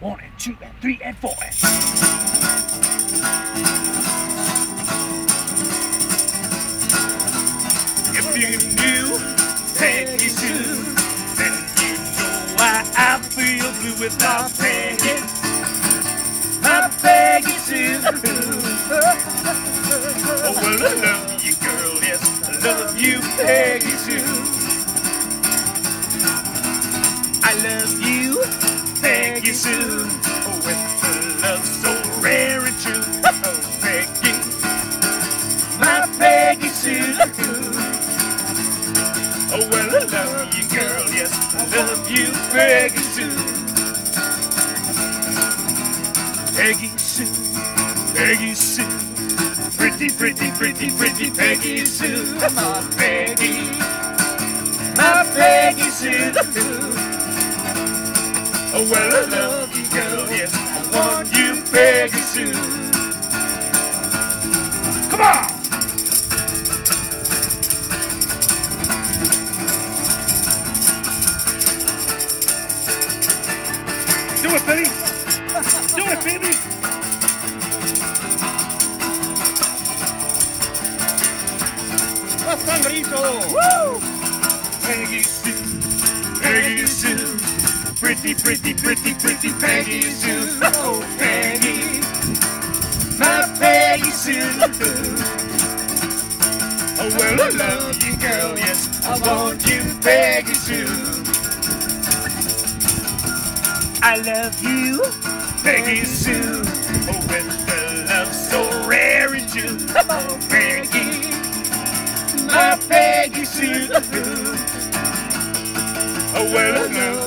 One and two and three and four. And if you knew Peggy Sue, then you know why I feel blue without Peggy. My Peggy Sue. Oh, well, I love you, girl. Yes, I love you, Peggy Sue. Oh, with a love so rare and true. Oh, Peggy, my Peggy Sue. Oh, well, I love you, girl. Yes, I love you, Peggy Sue. Peggy Sue, Peggy Sue. Pretty, pretty, pretty, pretty Peggy Sue. My Peggy, my Peggy Sue. Oh, well, I love you, girl. Yes, I want you, Peggy Sue. Come on! Do it, baby! Do it, baby! Woo! Peggy Sue, pretty, pretty, pretty, pretty Peggy Sue. Oh, Peggy, my Peggy Sue. Oh, well, I love you, girl, yes, I want you, Peggy Sue. I love you, Peggy Sue. Oh, with the love so rare and true. Oh, Peggy my Peggy Sue. Oh, well, I love